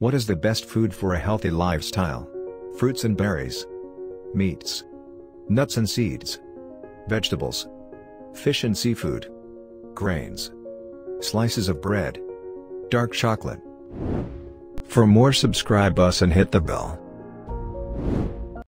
What is the best food for a healthy lifestyle? Fruits and berries. Meats. Nuts and seeds. Vegetables. Fish and seafood. Grains. Slices of bread. Dark chocolate. For more subscribe us and hit the bell.